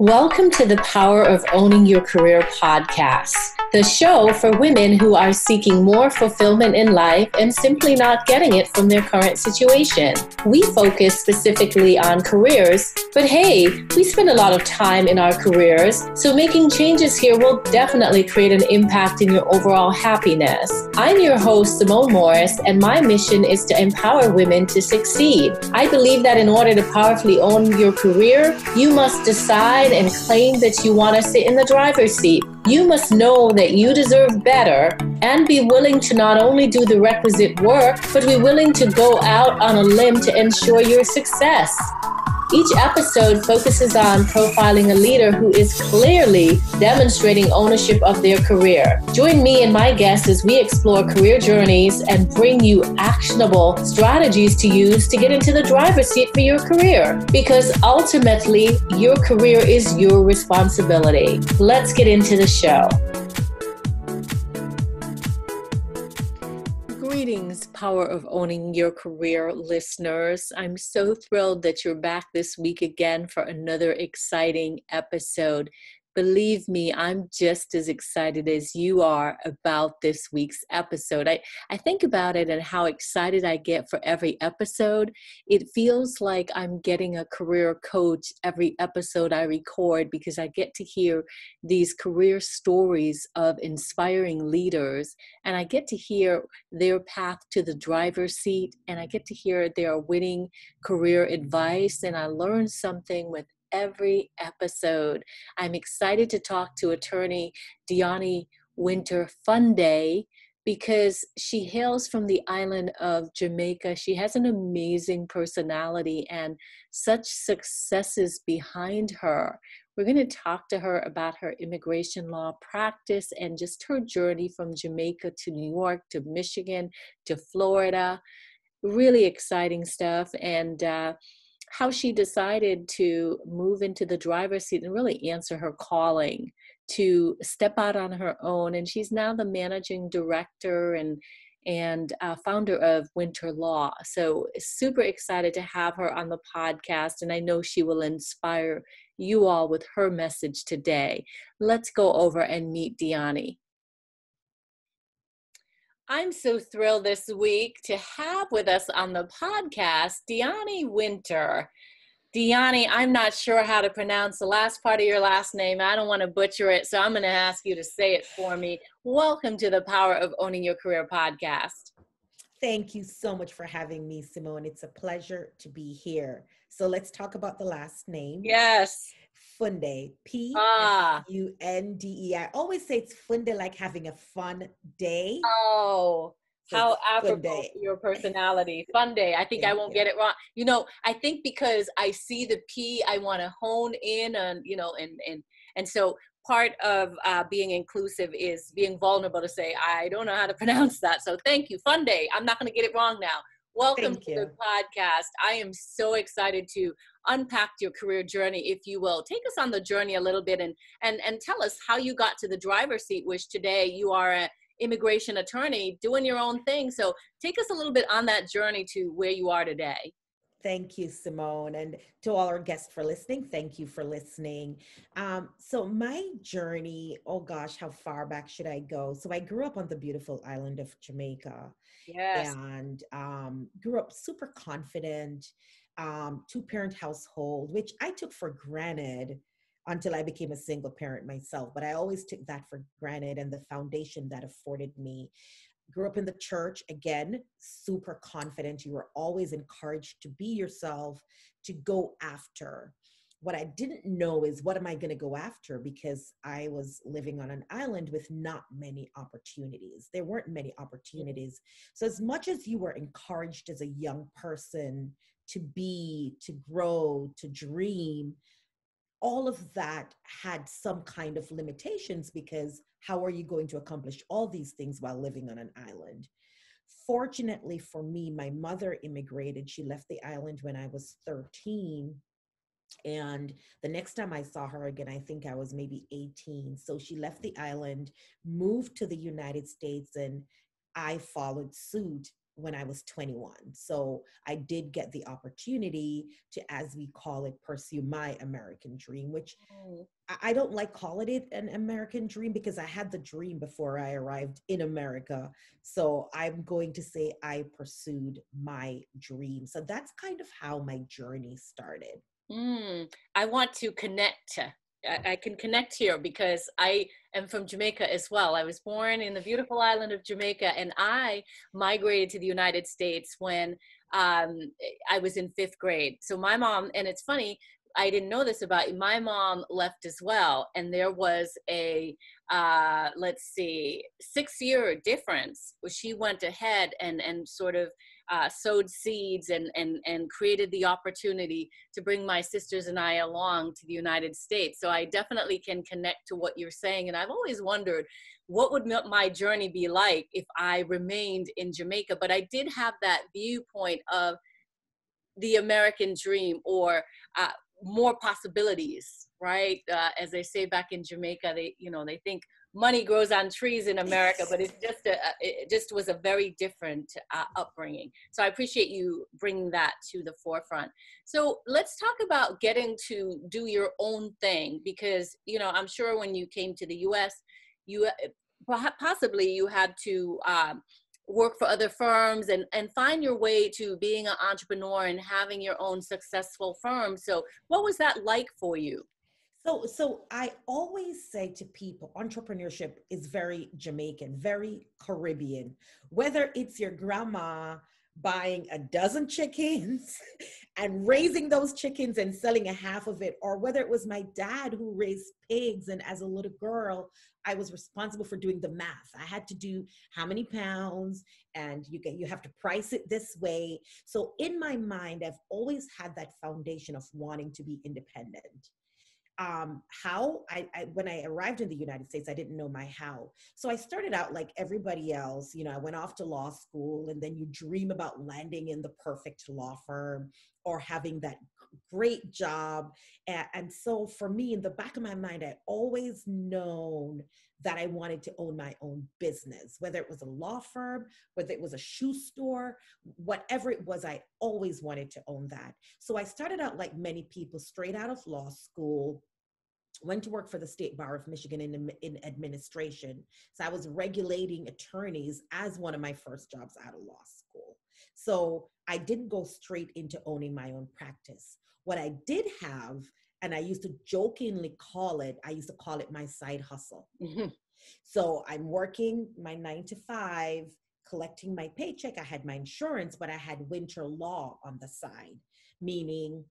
Welcome to the Power of Owning Your Career podcast, the show for women who are seeking more fulfillment in life and simply not getting it from their current situation. We focus specifically on careers, but hey, we spend a lot of time in our careers, so making changes here will definitely create an impact in your overall happiness. I'm your host, Simone Morris, and my mission is to empower women to succeed. I believe that in order to powerfully own your career, you must decide and claim that you want to sit in the driver's seat. You must know that you deserve better and be willing to not only do the requisite work, but be willing to go out on a limb to ensure your success. Each episode focuses on profiling a leader who is clearly demonstrating ownership of their career. Join me and my guests as we explore career journeys and bring you actionable strategies to use to get into the driver's seat for your career. Because ultimately, your career is your responsibility. Let's get into the show. Power of Owning Your Career listeners. I'm so thrilled that you're back this week again for another exciting episode. Believe me, I'm just as excited as you are about this week's episode. I, I think about it and how excited I get for every episode. It feels like I'm getting a career coach every episode I record because I get to hear these career stories of inspiring leaders and I get to hear their path to the driver's seat and I get to hear their winning career advice and I learn something with every episode. I'm excited to talk to attorney Dionnie Wynter Pfunde because she hails from the island of Jamaica. She has an amazing personality and such successes behind her. We're going to talk to her about her immigration law practice and just her journey from Jamaica to New York to Michigan to Florida. Really exciting stuff. And uh, how she decided to move into the driver's seat and really answer her calling to step out on her own. And she's now the managing director and and uh, founder of Wynter law. So super excited to have her on the podcast and i know she will inspire you all with her message today. Let's go over and meet Dionnie I'm so thrilled this week to have with us on the podcast Dionnie Wynter. Dionnie, I'm not sure how to pronounce the last part of your last name. I don't want to butcher it, so I'm going to ask you to say it for me. Welcome to the Power of Owning Your Career podcast. Thank you so much for having me, Simone. It's a pleasure to be here. So let's talk about the last name. Yes. Funde. P U N D E. I always say it's Funde like having a fun day. Oh, so how apropos your personality. Fun day. I think I won't get it wrong. You know, I think because I see the P, I want to hone in on, you know, and and and so part of uh, being inclusive is being vulnerable to say I don't know how to pronounce that. So thank you. Fun day. I'm not going to get it wrong now. Welcome Thank to you. the podcast. I am so excited to unpack your career journey, if you will. Take us on the journey a little bit and and and tell us how you got to the driver's seat, which today you are an immigration attorney doing your own thing. So take us a little bit on that journey to where you are today. Thank you, Simone. And to all our guests for listening, thank you for listening. Um, so, my journey, oh gosh, how far back should I go? So, I grew up on the beautiful island of Jamaica. Yes. And um, grew up super confident, um, two parent household, which I took for granted until I became a single parent myself. But I always took that for granted and the foundation that afforded me grew up in the church again super confident. You were always encouraged to be yourself to go after. What i didn't know is what am i going to go after? Because i was living on an island with not many opportunities. There weren't many opportunities. So as much as you were encouraged as a young person to be to grow to dream all of that had some kind of limitations because how are you going to accomplish all these things while living on an island? Fortunately for me, my mother immigrated. She left the island when I was 13. And the next time I saw her again, I think I was maybe 18. So she left the island, moved to the United States, and I followed suit when I was 21. So I did get the opportunity to, as we call it, pursue my American dream, which mm. I don't like calling it an American dream because I had the dream before I arrived in America. So I'm going to say I pursued my dream. So that's kind of how my journey started. Mm, I want to connect I, I can connect here because I am from Jamaica as well. I was born in the beautiful island of Jamaica, and I migrated to the United States when um, I was in fifth grade. So my mom, and it's funny, I didn't know this about you. My mom left as well, and there was a uh, let's see, six year difference. She went ahead and and sort of uh, sowed seeds and, and, and created the opportunity to bring my sisters and I along to the United States. So I definitely can connect to what you're saying. And I've always wondered what would my journey be like if I remained in Jamaica. But I did have that viewpoint of the American dream or uh, more possibilities, right? Uh, as they say back in Jamaica, they, you know, they think money grows on trees in America, but it's just a, it just was a very different uh, upbringing. So I appreciate you bringing that to the forefront. So let's talk about getting to do your own thing because you know I'm sure when you came to the U.S., you uh, possibly you had to. Um, work for other firms and, and find your way to being an entrepreneur and having your own successful firm. So, what was that like for you? So, so I always say to people, entrepreneurship is very Jamaican, very Caribbean. Whether it's your grandma buying a dozen chickens and raising those chickens and selling a half of it, or whether it was my dad who raised pigs, and as a little girl, I was responsible for doing the math. I had to do how many pounds, and you get you have to price it this way. So in my mind, I've always had that foundation of wanting to be independent um, how I, I, when I arrived in the United States, I didn't know my how. So I started out like everybody else. You know, I went off to law school, and then you dream about landing in the perfect law firm or having that great job. And, so for me, in the back of my mind, I always known that I wanted to own my own business, whether it was a law firm, whether it was a shoe store, whatever it was, I always wanted to own that. So I started out like many people, straight out of law school, went to work for the state bar of michigan in, in administration so i was regulating attorneys as one of my first jobs out of law school so i didn't go straight into owning my own practice what i did have and i used to jokingly call it i used to call it my side hustle mm-hmm. so i'm working my nine to five collecting my paycheck i had my insurance but i had Wynter law on the side meaning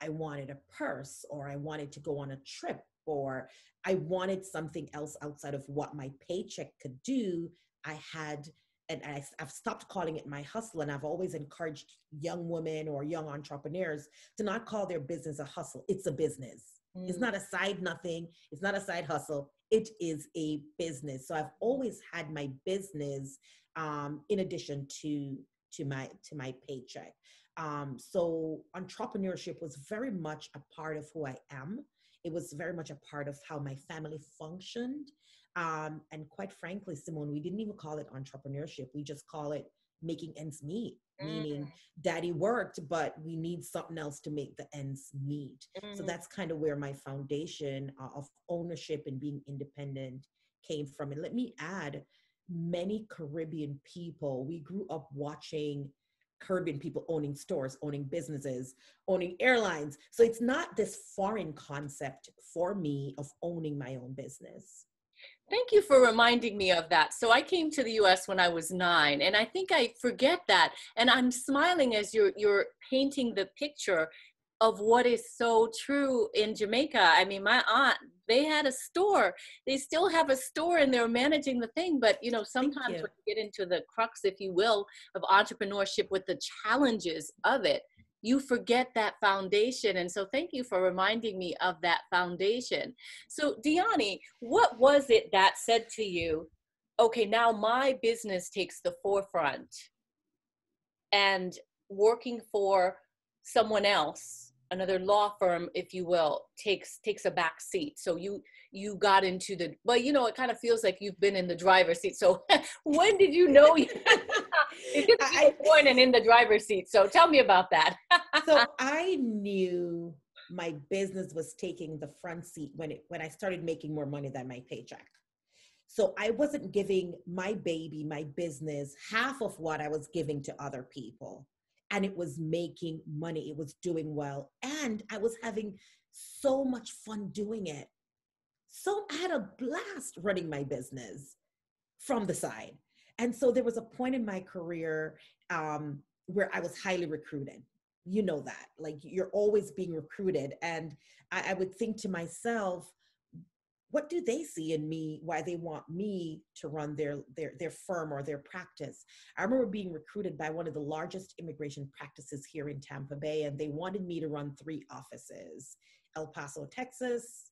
I wanted a purse or I wanted to go on a trip or I wanted something else outside of what my paycheck could do. I had, and I, have stopped calling it my hustle. And I've always encouraged young women or young entrepreneurs to not call their business a hustle. It's a business. Mm. It's not a side nothing. It's not a side hustle. It is a business. So I've always had my business um, in addition to to my to my paycheck. Um, so entrepreneurship was very much a part of who I am. It was very much a part of how my family functioned. Um, and quite frankly, Simone, we didn't even call it entrepreneurship. We just call it making ends meet, mm. meaning daddy worked, but we need something else to make the ends meet. Mm. So that's kind of where my foundation uh, of ownership and being independent came from. And let me add, many Caribbean people, we grew up watching Caribbean people owning stores, owning businesses, owning airlines. So it's not this foreign concept for me of owning my own business. Thank you for reminding me of that. So I came to the US when I was 9 and I think I forget that and I'm smiling as you're you're painting the picture of what is so true in Jamaica. I mean, my aunt, they had a store. They still have a store and they're managing the thing. But, you know, sometimes you. when you get into the crux, if you will, of entrepreneurship with the challenges of it, you forget that foundation. And so thank you for reminding me of that foundation. So, Dionnie, what was it that said to you, okay, now my business takes the forefront and working for someone else another law firm if you will takes takes a back seat so you you got into the well you know it kind of feels like you've been in the driver's seat so when did you know you to point and in the driver's seat so tell me about that so i knew my business was taking the front seat when it when i started making more money than my paycheck so i wasn't giving my baby my business half of what i was giving to other people and it was making money. It was doing well. And I was having so much fun doing it. So I had a blast running my business from the side. And so there was a point in my career um, where I was highly recruited. You know that. Like you're always being recruited. And I, I would think to myself, what do they see in me why they want me to run their their their firm or their practice i remember being recruited by one of the largest immigration practices here in tampa bay and they wanted me to run three offices el paso texas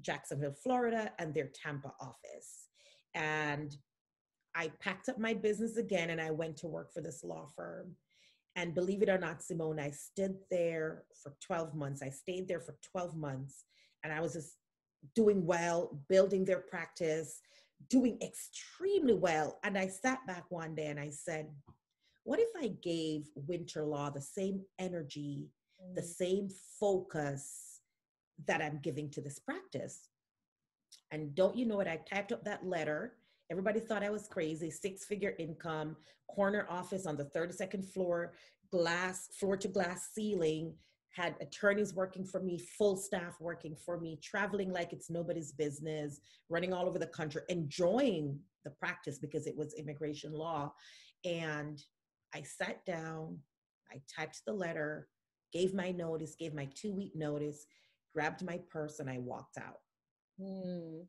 jacksonville florida and their tampa office and i packed up my business again and i went to work for this law firm and believe it or not simone i stood there for 12 months i stayed there for 12 months and i was just doing well, building their practice, doing extremely well. And I sat back one day and I said, what if I gave Wynter Law the same energy, mm. the same focus that I'm giving to this practice? And don't you know what? I typed up that letter. Everybody thought I was crazy. Six figure income, corner office on the 32nd floor, glass, floor to glass ceiling, had attorneys working for me, full staff working for me, traveling like it's nobody's business, running all over the country, enjoying the practice because it was immigration law. And I sat down, I typed the letter, gave my notice, gave my two week notice, grabbed my purse, and I walked out. Mm.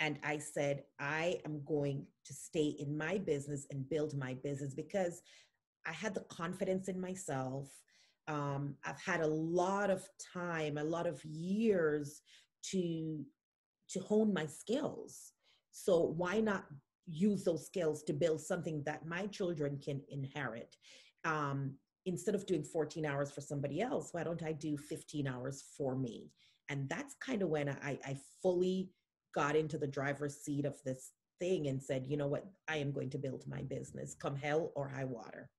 And I said, I am going to stay in my business and build my business because I had the confidence in myself um, I've had a lot of time, a lot of years to to hone my skills. So why not use those skills to build something that my children can inherit? Um, instead of doing 14 hours for somebody else, why don't I do 15 hours for me? And that's kind of when I, I fully got into the driver's seat of this thing and said, you know what, I am going to build my business, come hell or high water.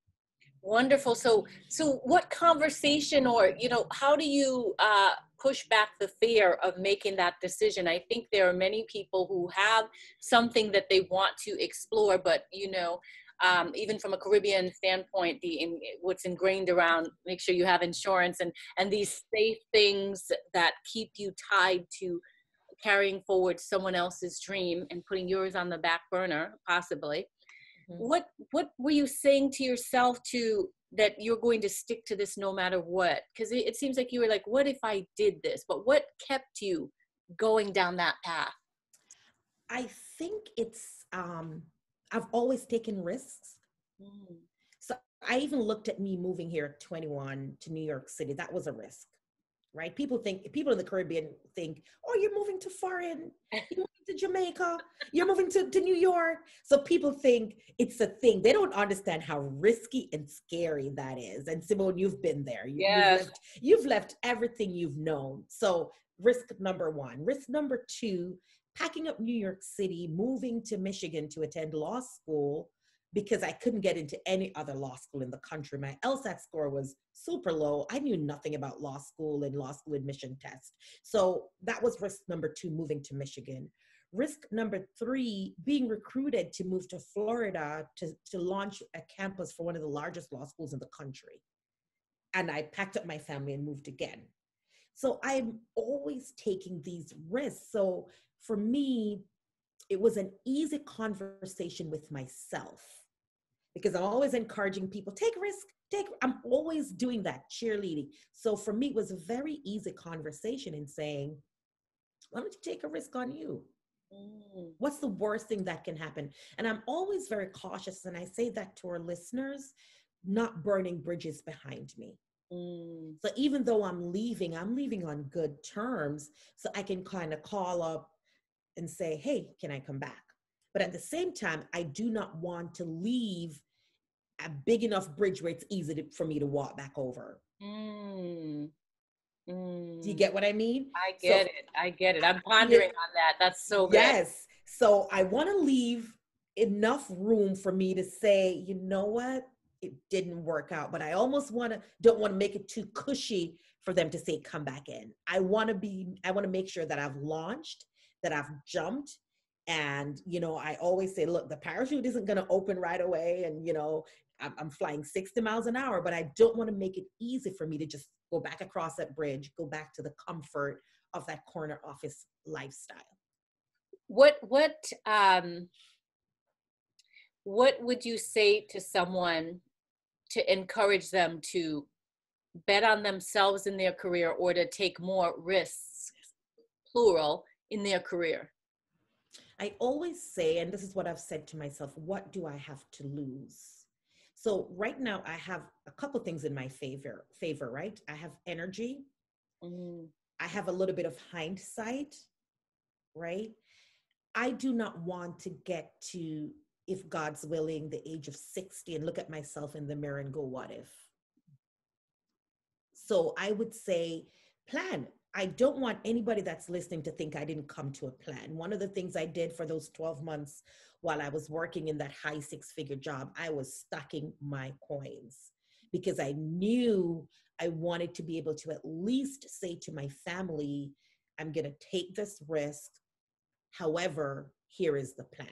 Wonderful. So, so what conversation, or you know, how do you uh, push back the fear of making that decision? I think there are many people who have something that they want to explore, but you know, um, even from a Caribbean standpoint, the in, what's ingrained around make sure you have insurance and and these safe things that keep you tied to carrying forward someone else's dream and putting yours on the back burner, possibly. Mm-hmm. What what were you saying to yourself to that you're going to stick to this no matter what? Because it, it seems like you were like, what if I did this? But what kept you going down that path? I think it's um I've always taken risks. Mm. So I even looked at me moving here at 21 to New York City. That was a risk right? People think people in the Caribbean think, oh, you're moving to foreign, you're moving to Jamaica, you're moving to, to New York. So people think it's a thing. They don't understand how risky and scary that is. And Simone, you've been there. You, yes. you've, left, you've left everything you've known. So risk number one. Risk number two, packing up New York City, moving to Michigan to attend law school because I couldn't get into any other law school in the country. My LSAT score was super low. I knew nothing about law school and law school admission test. So that was risk number two, moving to Michigan. Risk number three, being recruited to move to Florida to, to launch a campus for one of the largest law schools in the country. And I packed up my family and moved again. So I'm always taking these risks. So for me, it was an easy conversation with myself because I'm always encouraging people take risk, take. I'm always doing that cheerleading. So for me, it was a very easy conversation in saying, "Why don't you take a risk on you?" Mm. What's the worst thing that can happen? And I'm always very cautious, and I say that to our listeners, not burning bridges behind me. Mm. So even though I'm leaving, I'm leaving on good terms, so I can kind of call up and say, "Hey, can I come back?" But at the same time, I do not want to leave a big enough bridge where it's easy to, for me to walk back over. Mm. Mm. Do you get what I mean? I get so, it. I get it. I'm pondering on that. That's so good. Yes. So I want to leave enough room for me to say, you know what? It didn't work out, but I almost want to don't want to make it too cushy for them to say come back in. I want to be I want to make sure that I've launched, that I've jumped. And you know i always say look the parachute isn't going to open right away. And you know I'm, I'm, flying 60 miles an hour but i don't want to make it easy for me to just go back across that bridge go back to the comfort of that corner office lifestyle. What what um what would you say to someone to encourage them to bet on themselves in their career or to take more risks plural in their career I always say, and this is what I've said to myself, what do I have to lose? So right now I have a couple things in my favor, favor, right? I have energy. Mm. I have a little bit of hindsight, right? I do not want to get to, if God's willing, the age of 60 and look at myself in the mirror and go, what if? So I would say, plan. I don't want anybody that's listening to think I didn't come to a plan. One of the things I did for those 12 months while I was working in that high six figure job, I was stacking my coins because I knew I wanted to be able to at least say to my family, I'm going to take this risk. However, here is the plan.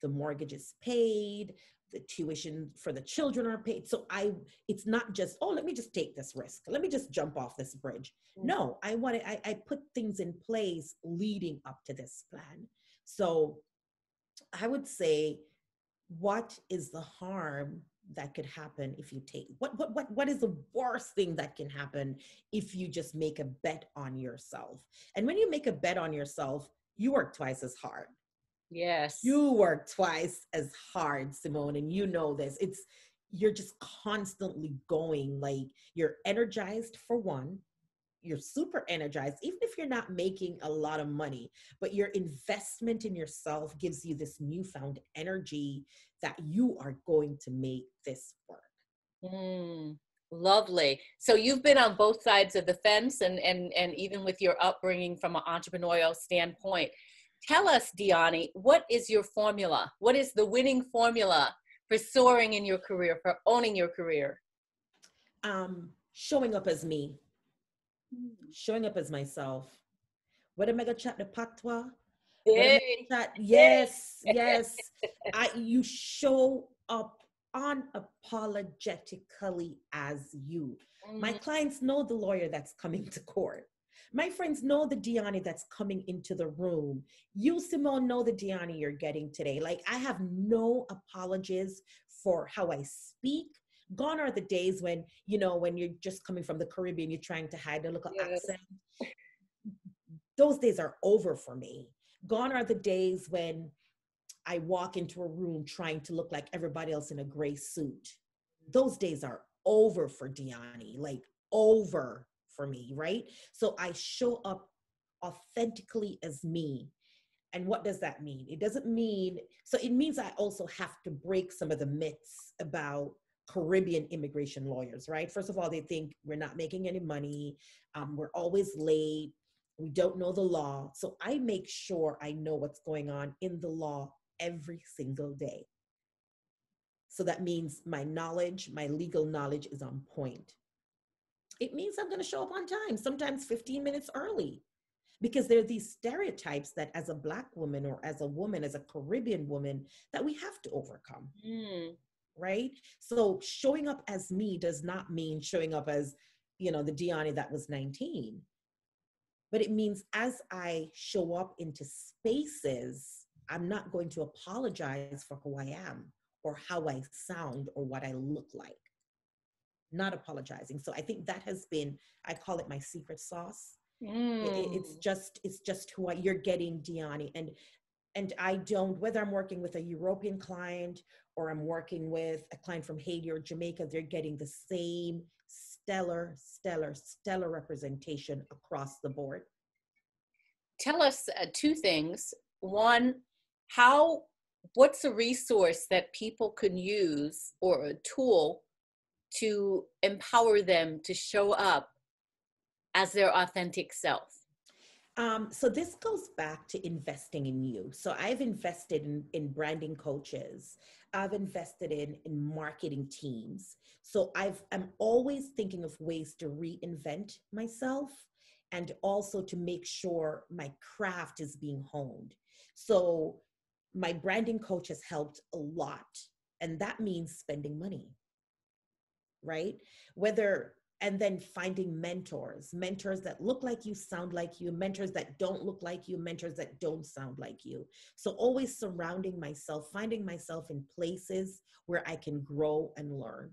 The mortgage is paid, the tuition for the children are paid. So i it's not just oh let me just take this risk. Let me just jump off this bridge. Mm-hmm. no i want to I, I put things in place leading up to this plan. So i would say what is the harm that could happen if you take what what what what is the worst thing that can happen if you just make a bet on yourself? And when you make a bet on yourself you work twice as hard Yes. You work twice as hard, Simone, and you know this. It's you're just constantly going like you're energized for one you're super energized even if you're not making a lot of money but your investment in yourself gives you this newfound energy that you are going to make this work mm, lovely so you've been on both sides of the fence and and and even with your upbringing from an entrepreneurial standpoint Tell us, Dionnie, what is your formula? What is the winning formula for soaring in your career, for owning your career? Um, showing up as me, showing up as myself. What am I gonna chat the patois? Hey. Chat? Yes, yes. I you show up unapologetically as you. Mm. My clients know the lawyer that's coming to court. My friends know the Dionnie that's coming into the room. You, Simone, know the Dionnie you're getting today. Like, I have no apologies for how I speak. Gone are the days when, you know, when you're just coming from the Caribbean, you're trying to hide a little yes. accent. Those days are over for me. Gone are the days when I walk into a room trying to look like everybody else in a gray suit. Those days are over for Dionnie, like over for me, right? So I show up authentically as me. And what does that mean? It doesn't mean, so it means I also have to break some of the myths about Caribbean immigration lawyers, right? First of all, they think we're not making any money, um, we're always late, we don't know the law. So I make sure I know what's going on in the law every single day. So that means my knowledge, my legal knowledge is on point it means I'm going to show up on time, sometimes 15 minutes early. Because there are these stereotypes that as a Black woman or as a woman, as a Caribbean woman, that we have to overcome. Mm. Right? So showing up as me does not mean showing up as, you know, the Dionnie that was 19. But it means as I show up into spaces, I'm not going to apologize for who I am or how I sound or what I look like not apologizing. So I think that has been, I call it my secret sauce. Mm. It, it's just, it's just who I, you're getting Dionnie. And, and I don't, whether I'm working with a European client or I'm working with a client from Haiti or Jamaica, they're getting the same stellar, stellar, stellar representation across the board. Tell us uh, two things. One, how, what's a resource that people can use or a tool to empower them to show up as their authentic self? Um, so this goes back to investing in you. So I've invested in, in branding coaches. I've invested in in marketing teams. So I've I'm always thinking of ways to reinvent myself and also to make sure my craft is being honed. So my branding coach has helped a lot and that means spending money. Right? Whether and then finding mentors mentors that look like you sound like you mentors that don't look like you mentors that don't sound like you so always surrounding myself finding myself in places where i can grow and learn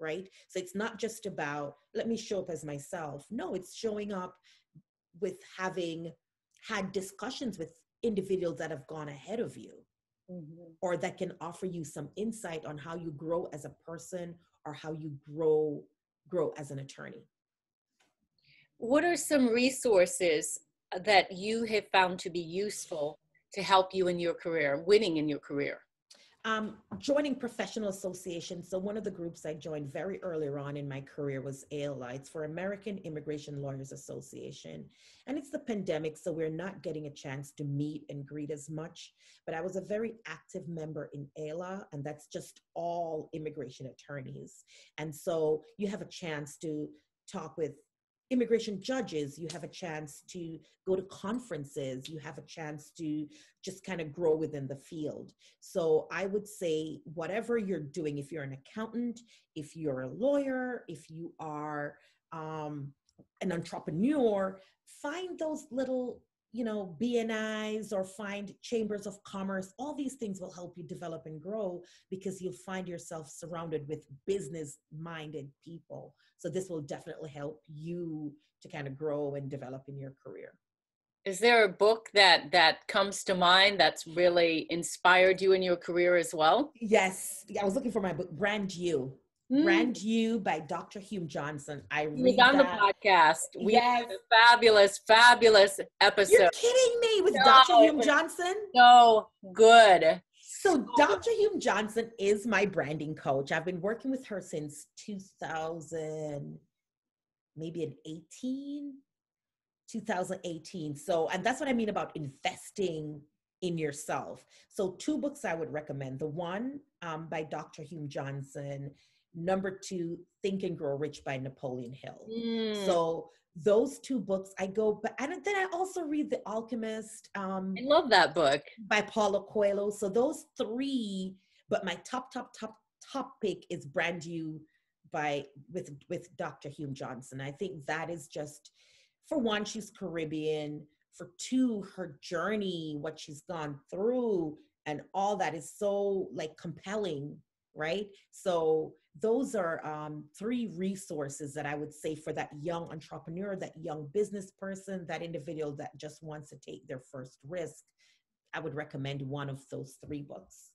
right so it's not just about let me show up as myself no it's showing up with having had discussions with individuals that have gone ahead of you mm-hmm. or that can offer you some insight on how you grow as a person or how you grow grow as an attorney. What are some resources that you have found to be useful to help you in your career, winning in your career? Um, joining professional associations. So one of the groups I joined very earlier on in my career was AILA. It's for American Immigration Lawyers Association. And it's the pandemic, so we're not getting a chance to meet and greet as much. But I was a very active member in AILA, and that's just all immigration attorneys. And so you have a chance to talk with immigration judges, you have a chance to go to conferences, you have a chance to just kind of grow within the field. So I would say, whatever you're doing, if you're an accountant, if you're a lawyer, if you are um, an entrepreneur, find those little you know BNIs or find chambers of commerce all these things will help you develop and grow because you'll find yourself surrounded with business minded people so this will definitely help you to kind of grow and develop in your career. Is there a book that that comes to mind that's really inspired you in your career as well? Yes, I was looking for my book, Brand You. Mm. Brand You by Dr. Hume Johnson. I read on that. the podcast. We yes. had a fabulous, fabulous episode. You're kidding me with no, Dr. Hume Johnson? So good. So Dr. Hume Johnson is my branding coach. I've been working with her since 2000, maybe an 18, 2018. So, and that's what I mean about investing in yourself. So, two books I would recommend. The one um, by Dr. Hume Johnson. Number two, Think and Grow Rich by Napoleon Hill. Mm. So those two books I go, but and then I also read The Alchemist. Um, I love that book by Paulo Coelho. So those three, but my top, top, top, top pick is Brand You by with with Dr. Hume Johnson. I think that is just for one, she's Caribbean. For two, her journey, what she's gone through, and all that is so like compelling right? So those are um, three resources that I would say for that young entrepreneur, that young business person, that individual that just wants to take their first risk. I would recommend one of those three books.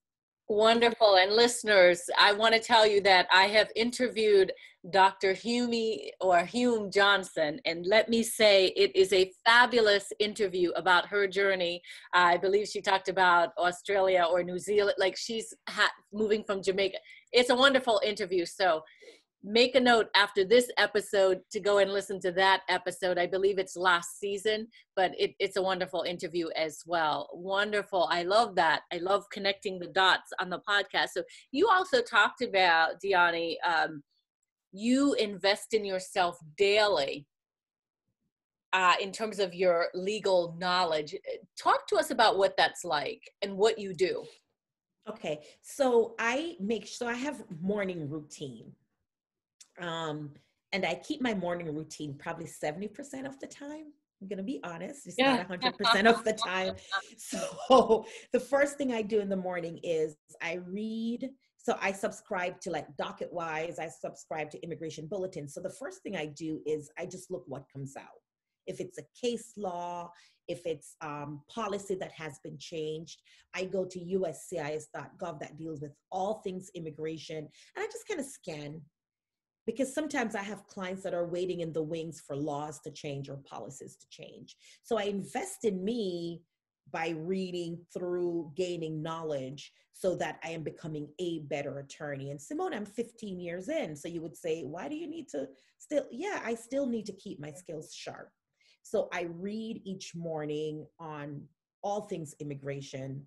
Wonderful. And listeners, I want to tell you that I have interviewed Dr. Hume or Hume Johnson, and let me say it is a fabulous interview about her journey. I believe she talked about Australia or New Zealand, like she's ha- moving from Jamaica. It's a wonderful interview. So make a note after this episode to go and listen to that episode. I believe it's last season, but it, it's a wonderful interview as well. Wonderful. I love that. I love connecting the dots on the podcast. So you also talked about, Dionnie, um, you invest in yourself daily. Uh, in terms of your legal knowledge, talk to us about what that's like and what you do. Okay, so I make so I have morning routine um, and I keep my morning routine probably 70% of the time. I'm going to be honest, it's yeah. not 100% of the time. So, the first thing I do in the morning is I read. So, I subscribe to like Docketwise, I subscribe to Immigration Bulletin. So, the first thing I do is I just look what comes out. If it's a case law, if it's um, policy that has been changed, I go to uscis.gov that deals with all things immigration, and I just kind of scan because sometimes I have clients that are waiting in the wings for laws to change or policies to change. So I invest in me by reading through gaining knowledge so that I am becoming a better attorney. And Simone, I'm 15 years in. So you would say, why do you need to still? Yeah, I still need to keep my skills sharp. So I read each morning on all things immigration.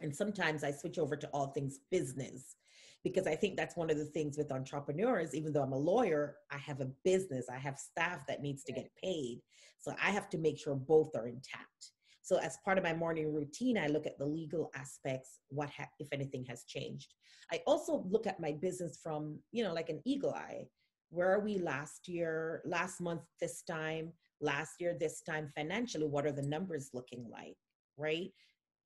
And sometimes I switch over to all things business because I think that's one of the things with entrepreneurs. Even though I'm a lawyer, I have a business, I have staff that needs to get paid. So I have to make sure both are intact. So as part of my morning routine, I look at the legal aspects, what ha- if anything has changed. I also look at my business from, you know, like an eagle eye. Where are we last year, last month, this time, last year, this time financially? What are the numbers looking like? Right.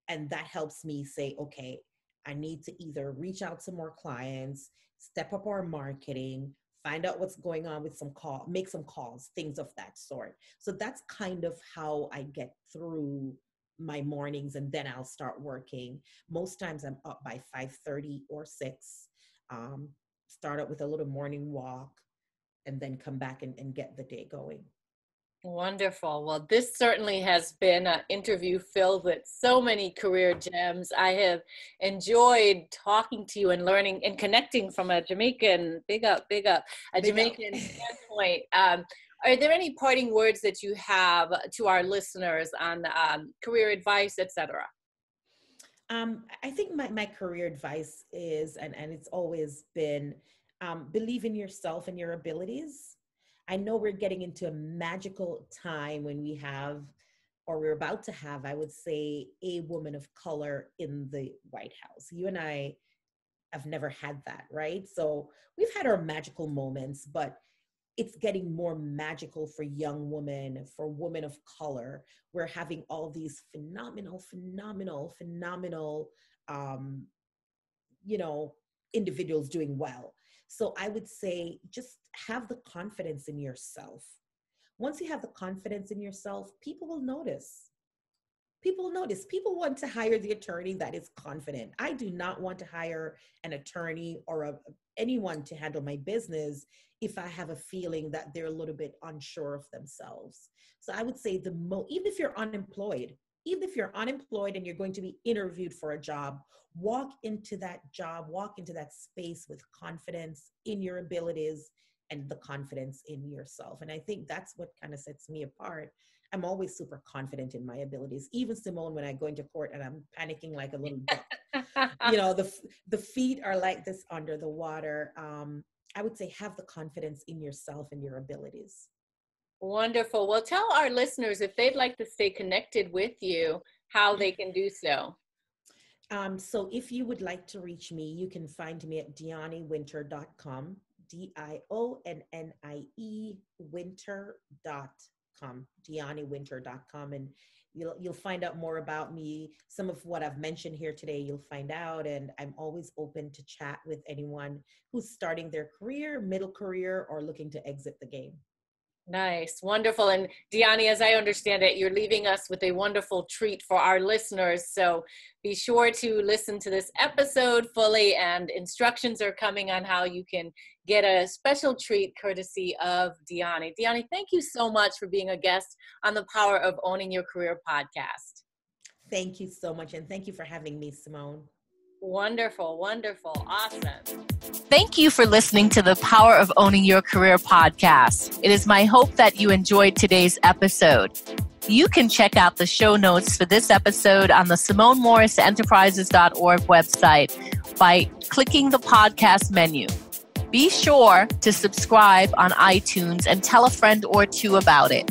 And that helps me say, okay, I need to either reach out to more clients, step up our marketing, find out what's going on with some call, make some calls, things of that sort. So that's kind of how I get through my mornings and then I'll start working. Most times I'm up by 5:30 or 6. Um, start out with a little morning walk and then come back and, and get the day going. Wonderful. Well, this certainly has been an interview filled with so many career gems. I have enjoyed talking to you and learning and connecting from a Jamaican, big up, big up, a big Jamaican up. standpoint. Um, are there any parting words that you have to our listeners on um, career advice, etc.? Um, I think my, my career advice is, and, and it's always been, um, believe in yourself and your abilities I know we're getting into a magical time when we have, or we're about to have, I would say, a woman of color in the White House. You and I have never had that, right? So we've had our magical moments, but it's getting more magical for young women, for women of color. We're having all these phenomenal, phenomenal, phenomenal, um, you know, individuals doing well. So I would say just have the confidence in yourself. Once you have the confidence in yourself, people will notice. People notice. People want to hire the attorney that is confident. I do not want to hire an attorney or a, anyone to handle my business if I have a feeling that they're a little bit unsure of themselves. So I would say the mo even if you're unemployed, even if you're unemployed and you're going to be interviewed for a job, walk into that job, walk into that space with confidence in your abilities and the confidence in yourself. And I think that's what kind of sets me apart. I'm always super confident in my abilities. Even Simone, when I go into court and I'm panicking like a little duck, you know, the the feet are like this under the water. Um, I would say have the confidence in yourself and your abilities. Wonderful. Well, tell our listeners if they'd like to stay connected with you, how they can do so. Um, so if you would like to reach me, you can find me at dionniewinter.com, D-I-O-N-N-I-E winter.com, dionniewinter.com. And you'll, you'll find out more about me. Some of what I've mentioned here today, you'll find out. And I'm always open to chat with anyone who's starting their career, middle career, or looking to exit the game. Nice, wonderful. And Dionnie, as I understand it, you're leaving us with a wonderful treat for our listeners. So be sure to listen to this episode fully, and instructions are coming on how you can get a special treat courtesy of Dionnie. Dionnie, thank you so much for being a guest on the Power of Owning Your Career podcast. Thank you so much. And thank you for having me, Simone. Wonderful, wonderful, awesome. Thank you for listening to the Power of Owning Your Career podcast. It is my hope that you enjoyed today's episode. You can check out the show notes for this episode on the SimoneMorrisEnterprises.org website by clicking the podcast menu. Be sure to subscribe on iTunes and tell a friend or two about it.